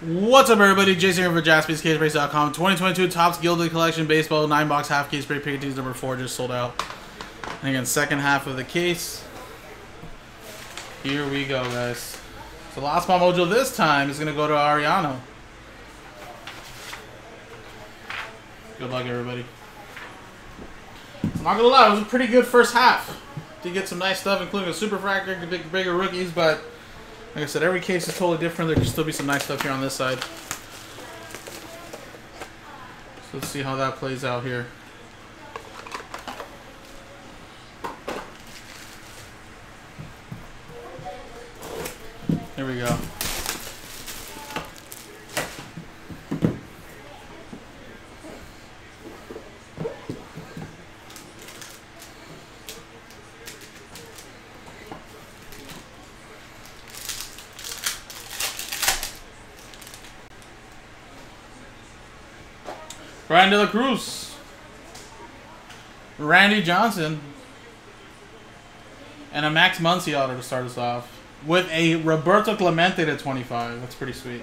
What's up, everybody? Jason here for JaspysCaseBreaks.com. 2022 Topps Gilded Collection Baseball 9 box half case break packages number 4 just sold out. And again, second half of the case. Here we go, guys. So, last ball mojo this time is going to go to Ariano. Good luck, everybody. I'm not going to lie, it was a pretty good first half. Did get some nice stuff, including a super fractor, big, bigger rookies, but like I said, every case is totally different. There could still be some nice stuff here on this side. So let's see how that plays out here. Here we go. Bryan De La Cruz. Randy Johnson. And a Max Muncy auto to start us off. With a Roberto Clemente to 25. That's pretty sweet.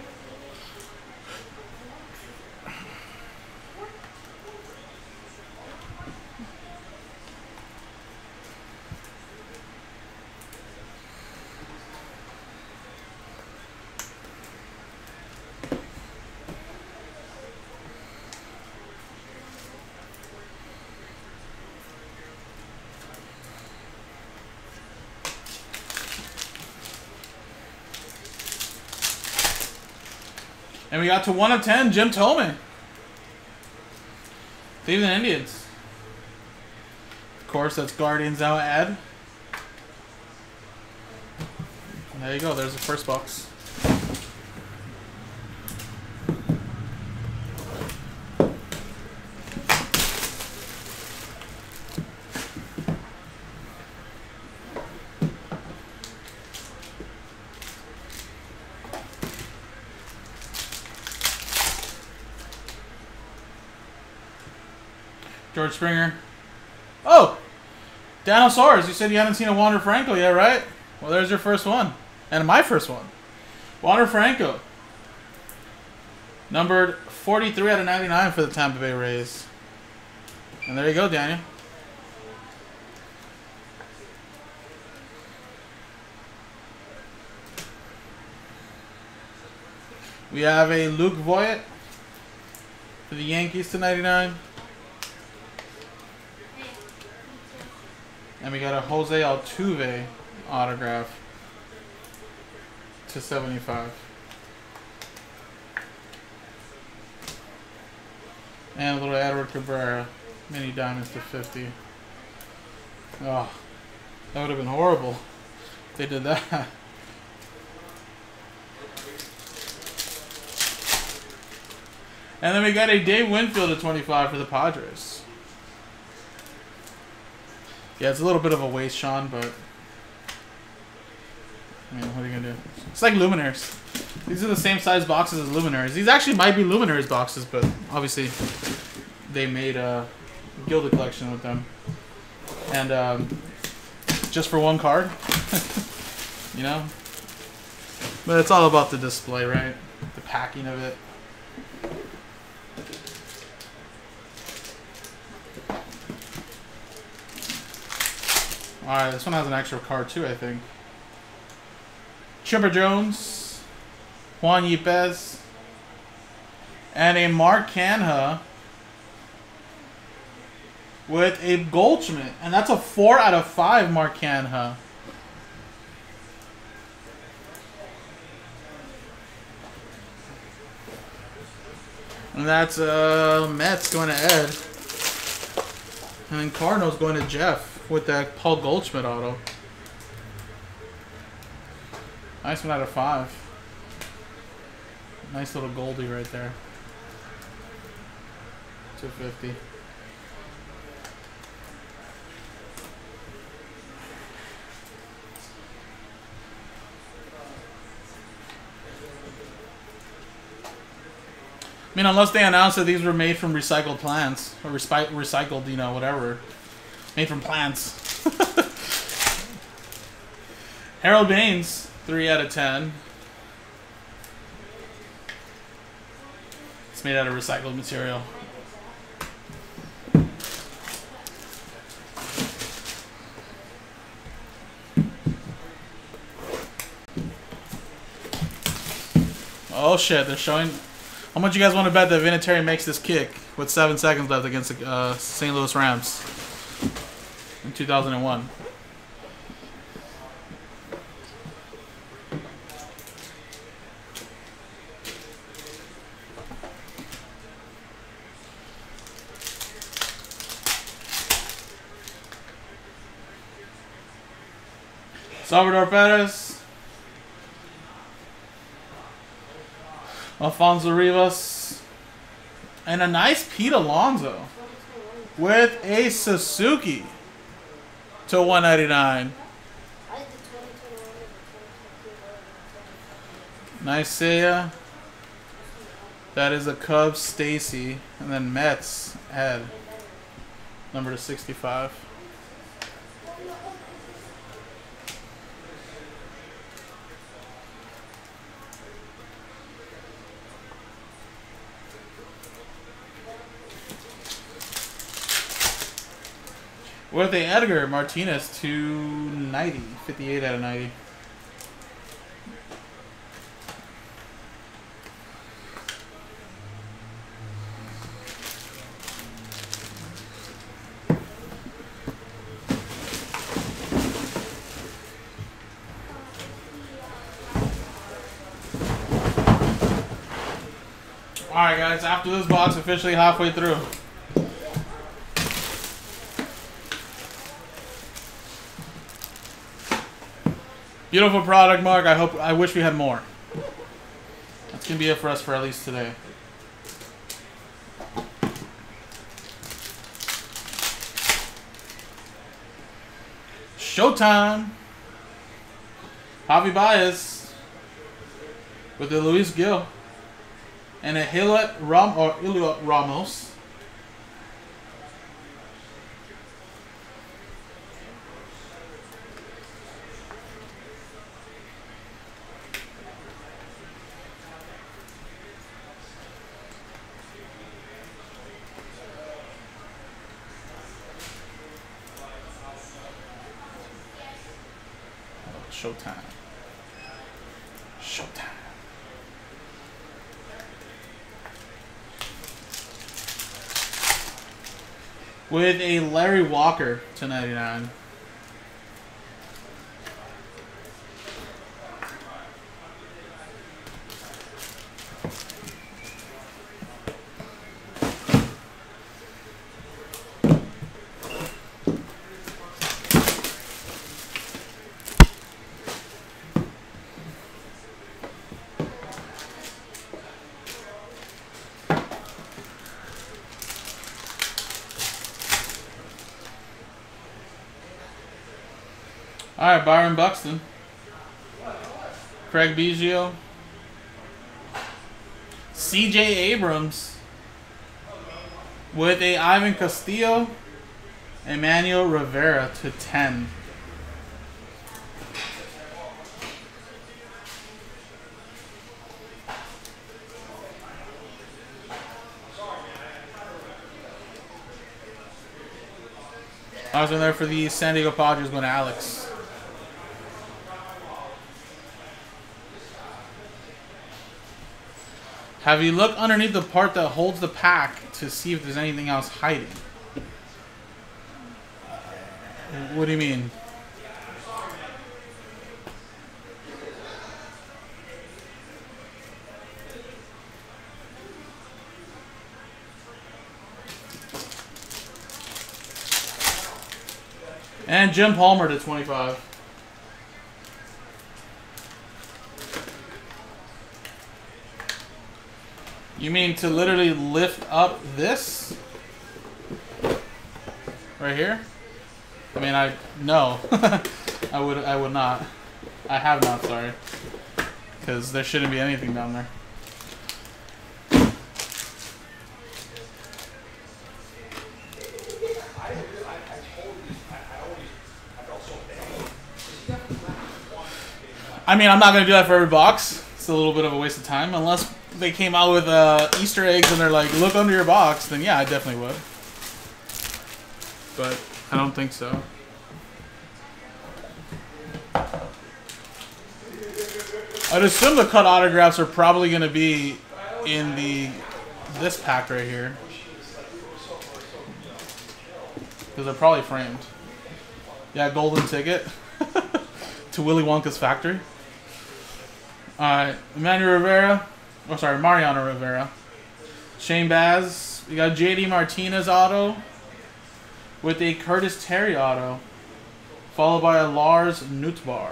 And we got to 1 of 10, Jim Thome. Cleveland Indians. Of course, that's Guardians now Ed. And there you go, there's the first box. George Springer. Oh! Dinosaurs, you said you haven't seen a Wander Franco yet, right? Well, there's your first one. And my first one. Wander Franco. Numbered 43 out of 99 for the Tampa Bay Rays. And there you go, Daniel. We have a Luke Voit for the Yankees to 99. And we got a Jose Altuve autograph to 75. And a little Edward Cabrera mini diamonds to 50. Oh, that would have been horrible if they did that. And then we got a Dave Winfield at 25 for the Padres. Yeah, it's a little bit of a waste, Sean, but... I mean, what are you to do? It's like Luminaries. These are the same size boxes as Luminaries. These actually might be Luminaries boxes, but obviously they made a Gilded collection with them. And um, just for one card, you know? But it's all about the display, right? The packing of it. Alright, this one has an extra card too, I think. Chipper Jones, Juan Yepez, and a Mark Canha with a Goldschmidt. And that's a 4 out of 5 Mark Canha. And that's uh, Mets going to Ed. And then Cardinals going to Jeff with that Paul Goldschmidt auto. Nice one out of five. Nice little Goldie right there. 250. I mean, unless they announce that these were made from recycled plants or recycled, you know, whatever. Made from plants. Harold Baines, 3 out of 10. It's made out of recycled material. Oh shit, they're showing. How much you guys want to bet that Vinatieri makes this kick with seven seconds left against the uh, St. Louis Rams 2001? Salvador Perez. Alfonso Rivas. And a nice Pete Alonso. With a Suzuki. To 199. Nice Seiya. That is a Cubs Stacy. And then Mets Ed. Number to 65. With a Edgar Martinez to 90. 58 out of 90. Alright guys, after this box officially halfway through. Beautiful product, Mark. I hope. I wish we had more. That's gonna be it for us for at least today. Showtime. Javi Baez with the Luis Gil and a Hillet Ram or Ilio Ramos. Showtime. Showtime. With a Larry Walker to 99. All right, Byron Buxton. Craig Biggio. CJ Abrams. With a Ivan Castillo. Emmanuel Rivera to 10. I was in there for the San Diego Padres going to Alex. Have you looked underneath the part that holds the pack to see if there's anything else hiding? What do you mean? And Jim Palmer to 25. You mean to literally lift up this? Right here? I mean, I no, I would I would not. I have not. Sorry, because there shouldn't be anything down there. I mean, I'm not gonna do that for every box. It's a little bit of a waste of time, unless they came out with uh, Easter eggs and they're like, look under your box, then yeah, I definitely would. But I don't think so. I'd assume the cut autographs are probably going to be in the this pack right here. Because they're probably framed. Yeah, golden ticket to Willy Wonka's factory. Alright, Emmanuel Rivera. Oh, sorry, Mariano Rivera. Shane Baz. We got JD Martinez auto with a Curtis Terry auto, followed by a Lars Nootbaar.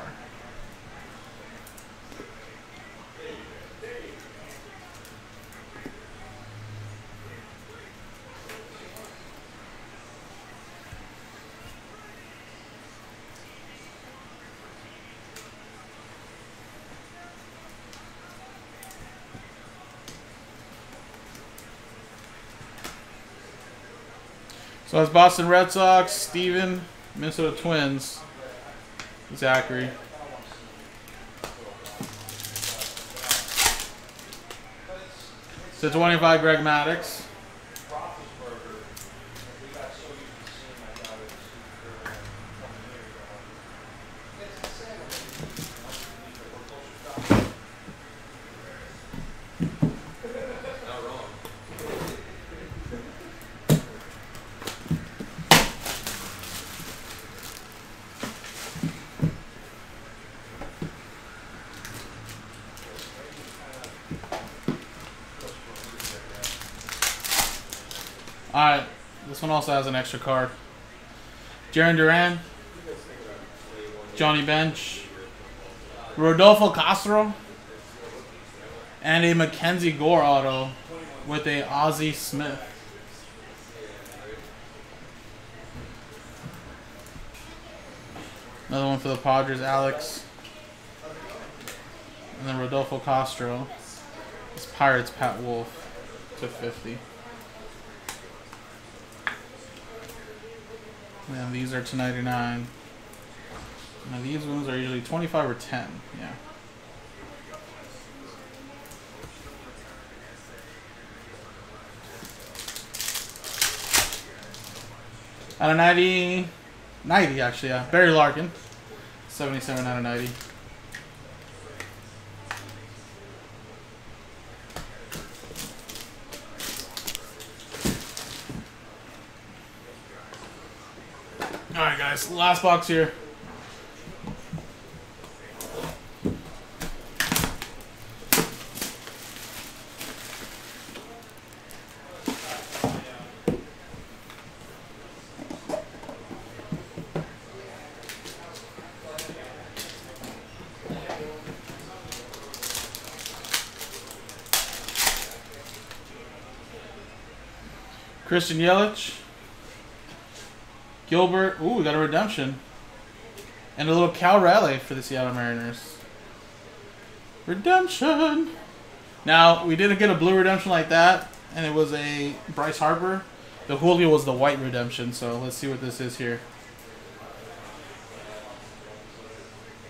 So that's Boston Red Sox, Steven, Minnesota Twins, Zachary. So 25 Greg Maddux. Alright, this one also has an extra card. Jarren Duran, Johnny Bench, Rodolfo Castro, and a Mackenzie Gore auto with a Ozzie Smith. Another one for the Padres, Alex. And then Rodolfo Castro. This Pirates, Pat Wolf to 50. And these are to 99. Now these ones are usually 25 or 10. Yeah. Out of 90, 90 actually, yeah. Barry Larkin, 77 out of 90. Alright guys, last box here. Christian Yelich. Gilbert. Ooh, we got a redemption. And a little Cal Raleigh for the Seattle Mariners. Redemption. Now, we didn't get a blue redemption like that, and it was a Bryce Harper. The Julio was the white redemption, so let's see what this is here.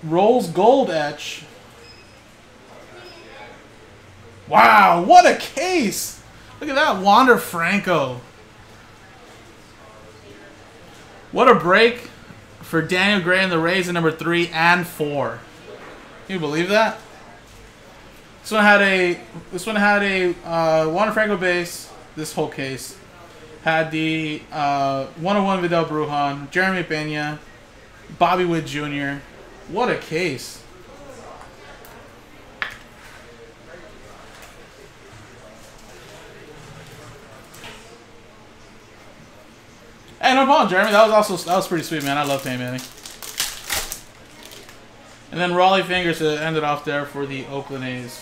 Rolls Gold Etch. Wow, what a case! Look at that, Wander Franco. What a break for Daniel Gray and the Rays in number three and four. Can you believe that? This one had a this one had a uh, Wander Franco base. This whole case had the uh, 101 Vidal Brujan, Jeremy Pena, Bobby Witt Jr. What a case! Hey, on, Jeremy. That was also that was pretty sweet, man. I love Payne Manning. And then Rollie Fingers to end it off there for the Oakland A's.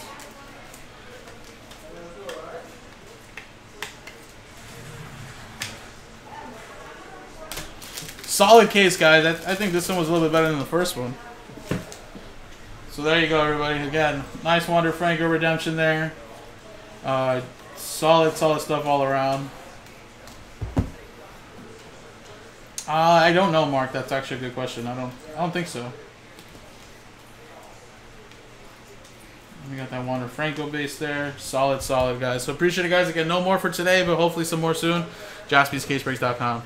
Solid case, guys. I, I think this one was a little bit better than the first one. So there you go, everybody. Again, nice Wander Franco redemption there. Uh, solid, solid stuff all around. Uh, I don't know, Mark. That's actually a good question. I don't. I don't think so. We got that Wander Franco base there. Solid, solid, guys. So appreciate it, guys. Again, no more for today, but hopefully some more soon. JaspysCaseBreaks.com.